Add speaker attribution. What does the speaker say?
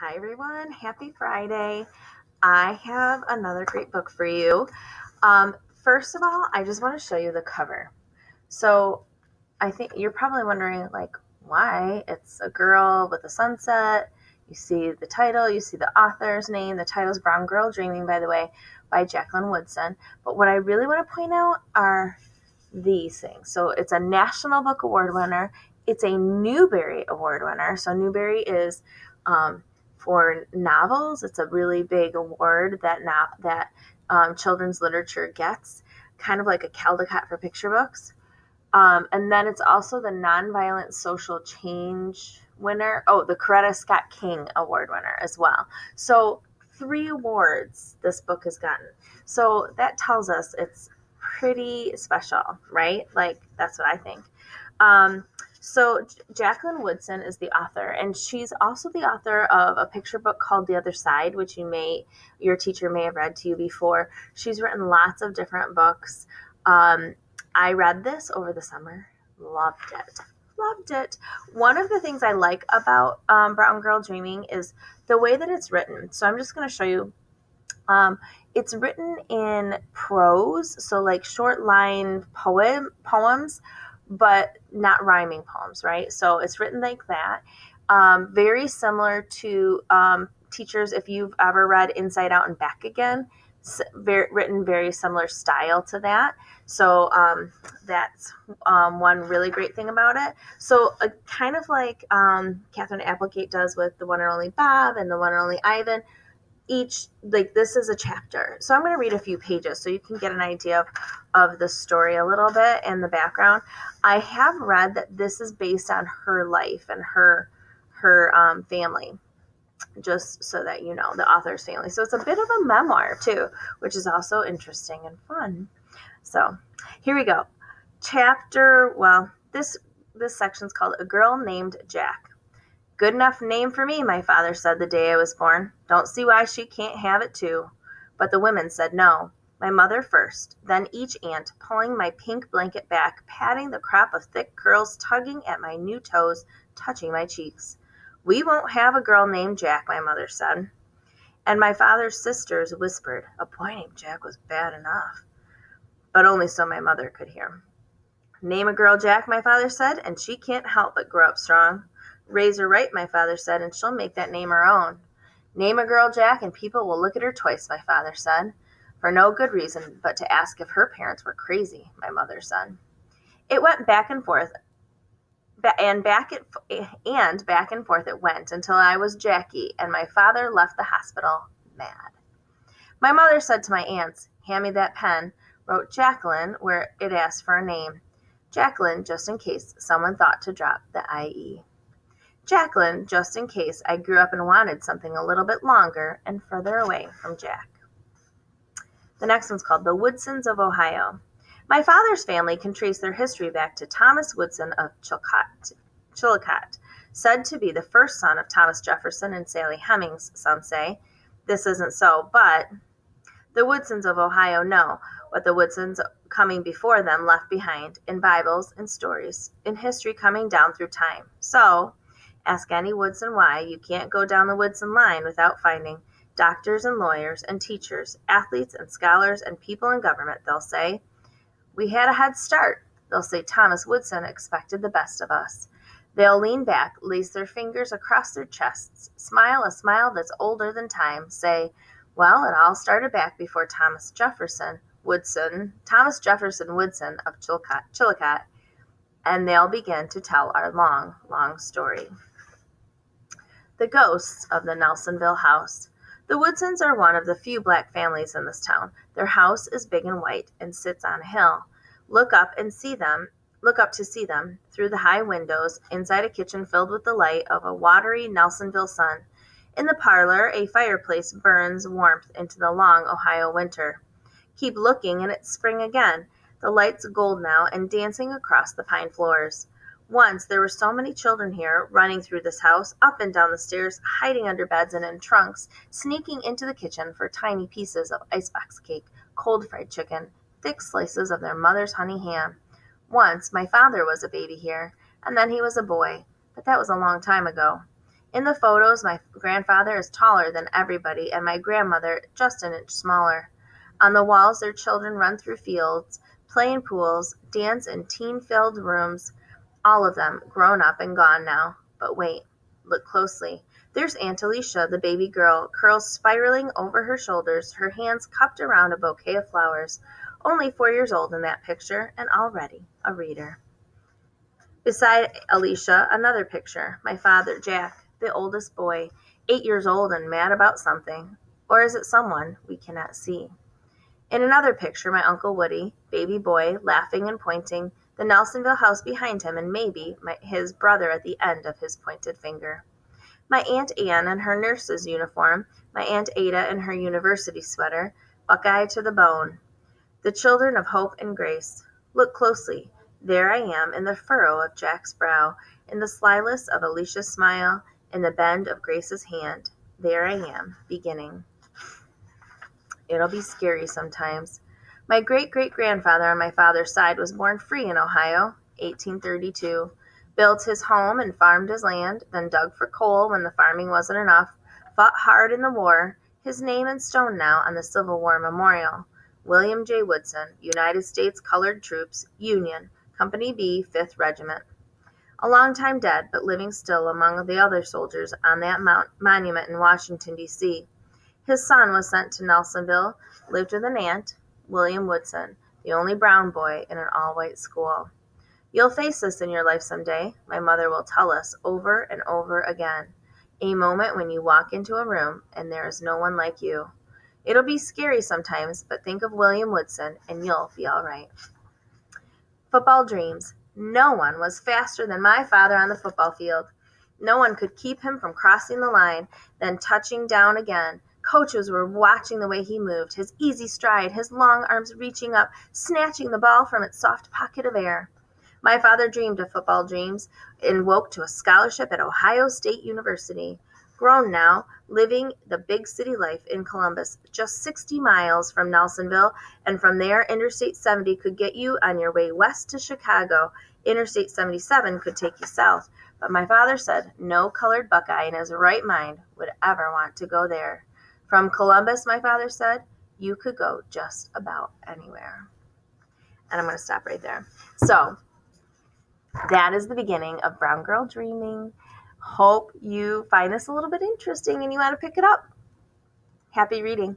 Speaker 1: Hi, everyone. Happy Friday. I have another great book for you. Um, first of all, I just want to show you the cover. So, I think you're probably wondering, like, why? It's a girl with a sunset. You see the title, you see the author's name. The title's Brown Girl Dreaming, by the way, by Jacqueline Woodson. But what I really want to point out are these things. So, it's a National Book Award winner, it's a Newbery Award winner. So, Newbery is um, for novels. It's a really big award that not that um, children's literature gets, kind of like a Caldecott for picture books. Um, and then it's also the Nonviolent Social Change winner. Oh, the Coretta Scott King Award winner as well. So three awards this book has gotten. So that tells us it's pretty special, right? Like that's what I think. Um, so, Jacqueline Woodson is the author, and she's also the author of a picture book called The Other Side, which you may, your teacher may have read to you before. She's written lots of different books. Um, I read this over the summer, loved it. Loved it. One of the things I like about um, Brown Girl Dreaming is the way that it's written. So, I'm just going to show you. Um, it's written in prose, so like short line poem poems but not rhyming poems, right? So it's written like that. Um, very similar to um, teachers, if you've ever read Inside Out and Back Again, very, written very similar style to that. So um, that's um, one really great thing about it. So uh, kind of like um, Katherine Applegate does with the one and only Bob and the one and only Ivan each like this is a chapter. So i'm going to read a few pages so you can get an idea of, of the story a little bit and the background. I have read that this is based on her life and her her um, family just so that you know the author's family. So it's a bit of a memoir too which is also interesting and fun. So here we go. Chapter well this this section's called a girl named jack Good enough name for me, my father said the day I was born. Don't see why she can't have it too. But the women said no. My mother first, then each aunt, pulling my pink blanket back, patting the crop of thick curls, tugging at my new toes, touching my cheeks. We won't have a girl named Jack, my mother said. And my father's sisters whispered, A boy named Jack was bad enough. But only so my mother could hear. Name a girl Jack, my father said, and she can't help but grow up strong. Raise her right, my father said, and she'll make that name her own. Name a girl, Jack, and people will look at her twice, my father said. For no good reason but to ask if her parents were crazy, my mother said. It went back and forth, and back it and back and forth it went until I was Jackie, and my father left the hospital mad. My mother said to my aunts, "Hand me that pen." Wrote Jacqueline where it asked for a name. Jacqueline, just in case someone thought to drop the IE. Jacqueline, just in case I grew up and wanted something a little bit longer and further away from Jack. The next one's called The Woodsons of Ohio. My father's family can trace their history back to Thomas Woodson of Chillicothe, said to be the first son of Thomas Jefferson and Sally Hemings, some say. This isn't so, but the Woodsons of Ohio know what the Woodsons coming before them left behind in Bibles and stories, in history coming down through time. So, Ask any Woodson why you can't go down the Woodson line without finding doctors and lawyers and teachers, athletes and scholars and people in government, they'll say. We had a head start. They'll say Thomas Woodson expected the best of us. They'll lean back, lace their fingers across their chests, smile a smile that's older than time, say, Well, it all started back before Thomas Jefferson Woodson, Thomas Jefferson Woodson of Chillicothe, and they'll begin to tell our long, long story. The ghosts of the Nelsonville house. The Woodsons are one of the few black families in this town. Their house is big and white and sits on a hill. Look up and see them. Look up to see them through the high windows, inside a kitchen filled with the light of a watery Nelsonville sun. In the parlor, a fireplace burns warmth into the long Ohio winter. Keep looking, and it's spring again. The light's gold now and dancing across the pine floors. Once there were so many children here, running through this house, up and down the stairs, hiding under beds and in trunks, sneaking into the kitchen for tiny pieces of icebox cake, cold fried chicken, thick slices of their mother's honey ham. Once my father was a baby here, and then he was a boy, but that was a long time ago. In the photos, my grandfather is taller than everybody, and my grandmother just an inch smaller. On the walls, their children run through fields, play in pools, dance in teen filled rooms, all of them grown up and gone now. But wait, look closely. There's Aunt Alicia, the baby girl, curls spiraling over her shoulders, her hands cupped around a bouquet of flowers. Only four years old in that picture, and already a reader. Beside Alicia, another picture. My father, Jack, the oldest boy, eight years old and mad about something. Or is it someone we cannot see? In another picture, my Uncle Woody, baby boy, laughing and pointing, the Nelsonville house behind him, and maybe my, his brother at the end of his pointed finger. My Aunt Anne in her nurse's uniform, my Aunt Ada in her university sweater, Buckeye to the bone. The children of hope and grace. Look closely. There I am in the furrow of Jack's brow, in the slyness of Alicia's smile, in the bend of Grace's hand. There I am, beginning. It'll be scary sometimes. My great great grandfather on my father's side was born free in Ohio, 1832. Built his home and farmed his land, then dug for coal when the farming wasn't enough, fought hard in the war, his name in stone now on the Civil War Memorial. William J. Woodson, United States Colored Troops, Union, Company B, 5th Regiment. A long time dead, but living still among the other soldiers on that mount, monument in Washington, D.C. His son was sent to Nelsonville, lived with an aunt, William Woodson, the only brown boy in an all white school. You'll face this in your life someday, my mother will tell us over and over again. A moment when you walk into a room and there is no one like you. It'll be scary sometimes, but think of William Woodson and you'll be all right. Football dreams. No one was faster than my father on the football field. No one could keep him from crossing the line, then touching down again. Coaches were watching the way he moved, his easy stride, his long arms reaching up, snatching the ball from its soft pocket of air. My father dreamed of football dreams and woke to a scholarship at Ohio State University. Grown now, living the big city life in Columbus, just 60 miles from Nelsonville, and from there, Interstate 70 could get you on your way west to Chicago. Interstate 77 could take you south. But my father said no colored Buckeye in his right mind would ever want to go there. From Columbus, my father said, you could go just about anywhere. And I'm going to stop right there. So, that is the beginning of Brown Girl Dreaming. Hope you find this a little bit interesting and you want to pick it up. Happy reading.